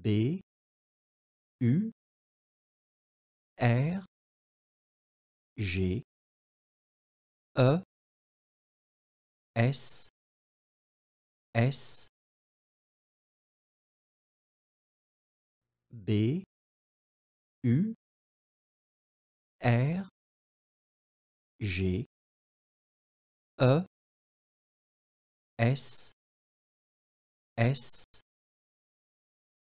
B U R G E S S B U R G E S S